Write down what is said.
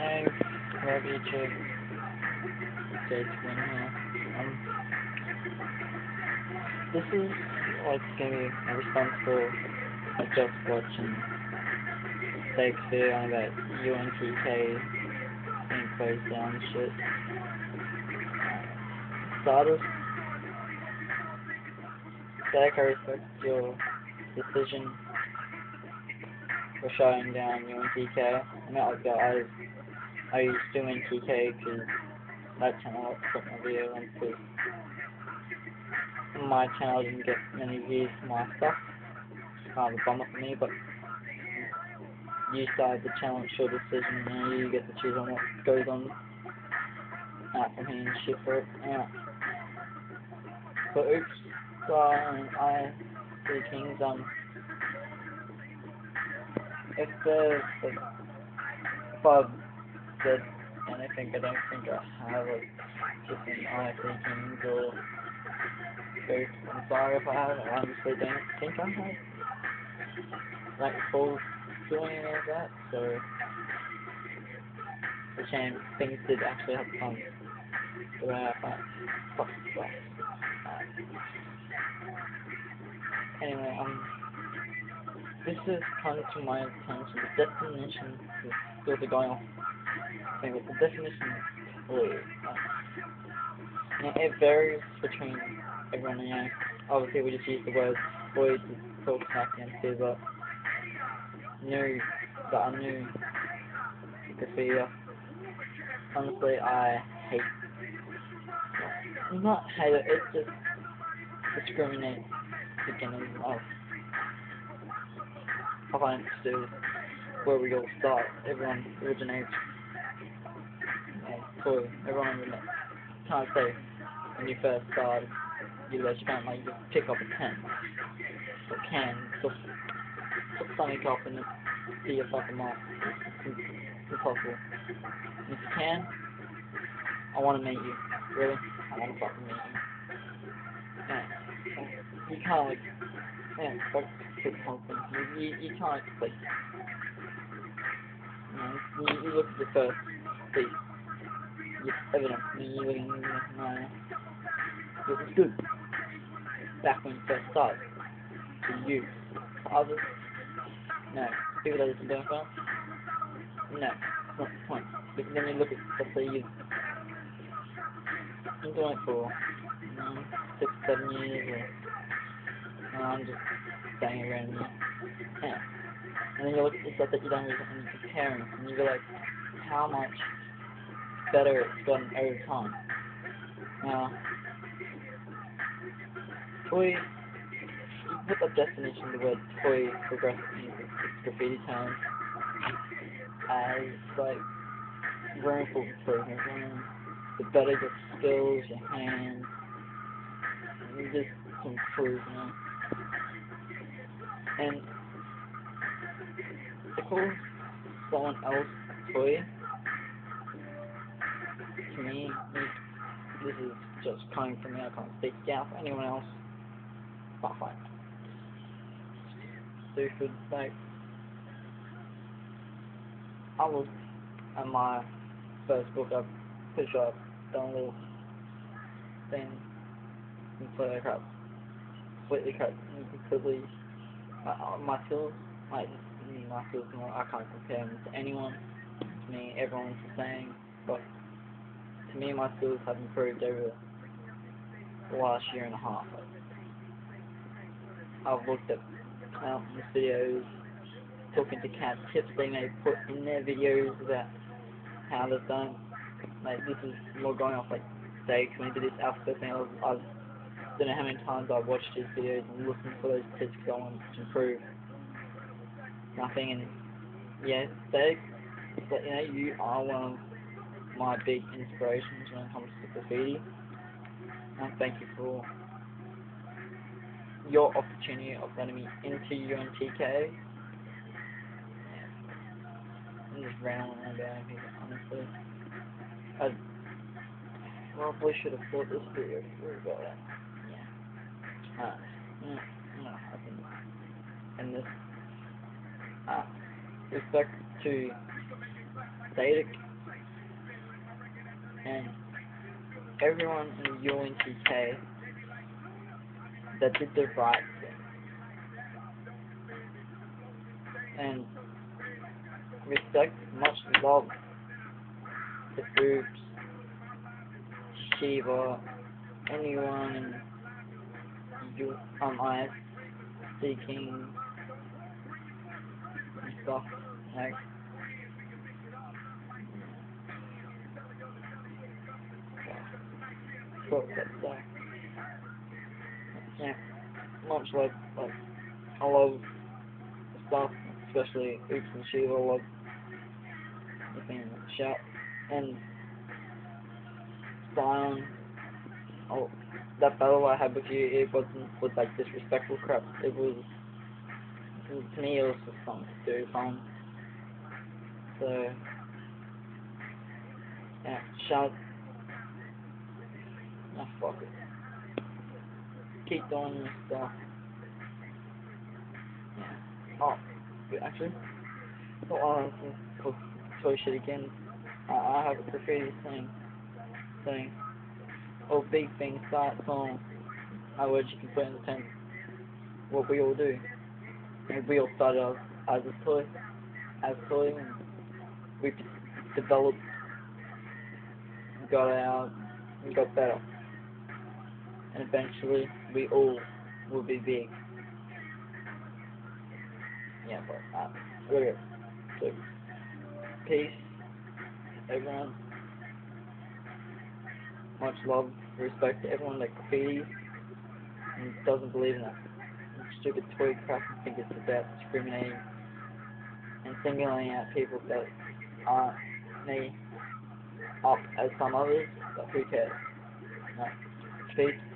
Hey, love YouTube. Jake Wynne here. Um, this is like gonna be a response for I just watching video on about UNTK being closed down and shit. Starters. Steak, I respect your decision for shutting down UNTK. Not like that. I I used to UNTK because that channel put my video because my channel didn't get many views for my stuff. It's kind of a bummer for me, but you started the channel, it's your decision, and you get to choose on what goes on out from here and shit for it. Yeah. But oops, so I, Three Kings, um, if the, the if I did anything, I don't think I have like just an I Three Kings. I'm sorry if I have. I honestly don't think I have like full doing any of that. So it's a shame things did actually have fun. The way I find fuck stuff. Anyway, um this has come to my attention. The definition is still going off thing, but the definition clear. Uh, yeah, it varies between everyone, know. Obviously, we just use the word boy to talk smack against it, but new, that are new graffiti. Honestly, I hate. Not hate it, it just discriminates beginners of I find where we all start. Everyone originates toy. Everyone originates. Can't say when you first start, you just can't like just pick up a pen or can just put something up and see your fucking mark. It's impossible. And if you can, I want to meet you. Really, I want to fucking meet you. Yeah. You can't like, yeah, fuck pick something. You, you, you can't like, you, know, you, you look at the first piece. It's evident. I you look at it, no, it was good. Back when you first started. To you. To others, no. People that listen to it, well, no. That's not the point. Because then you look at, let's say you've been doing it for um, six, seven years, or no, I'm just saying it randomly. Yeah. And then you look at the stuff that you don't really and you're and you realize how much better gotten over time. Now, toy, you put definition of the word toy progressive music, graffiti terms, as like room for room the better your skills, your hands, you just improve, you know. And call someone else toy, to me, this is just coming from me, I can't speak out for anyone else. Not fine. Stupid, like, I looked at my first book, I pretty sure I've done a little thing, completely crap, completely crap, completely, uh, my skills, like, my skills, I can't compare them to anyone, to me, everyone's the same, but to me, my skills have improved over the last year and a half. I've looked at countless videos, talking to cat tips they may put in their videos about how they've done. Like this is more going off like say when you do this alphabet thing. I've don't know how many times I've watched his videos and listened for those tips I want to improve. Nothing and yeah, they but you know you are one of my big inspirations when it comes to graffiti. And thank you for your opportunity of letting me into UNTK. I'm just rambling about here, honestly. I probably should have thought this video through, but yeah. Uh, no, I can end this. Uh, respect to Sadek and everyone in UNTK that did the right thing. And respect, much love to Boops, Shiva, anyone you um IS seeking stuff like Fuck that stuff. Yeah. Much like like I love stuff, especially Oops and Shiva, I love the thing shout and Zion oh that battle I had with you it wasn't was like disrespectful crap. It was to me it was just fun to do fun. So yeah, shout Fuck it. Keep doing your stuff. Yeah. Oh, wait, actually. Oh, uh, cool. Toy shit again. I, I have a graffiti thing. Thing. Oh, big thing starts on our words you can put in the tent. What we all do. And we all started as a toy. As a toy. And we developed. Got out. And got better and eventually we all will be big. Yeah, but uh, okay. So peace, everyone. Much love, respect to everyone that graffitis and doesn't believe in that stupid toy crap and think it's about discriminating and singling out people that aren't me up as some others, but who cares? No. Peace.